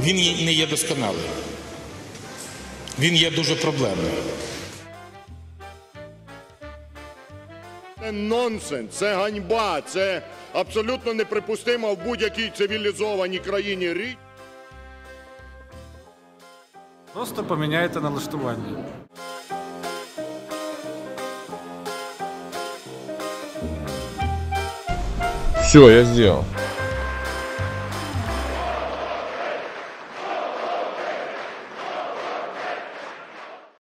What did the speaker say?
Він не є досконалий. Він є дуже проблемний. Це нонсенс, це ганьба, це абсолютно неприпустимо в будь-якій цивілізованій країні річ. Просто поміняйте налаштування. Все, я сделал.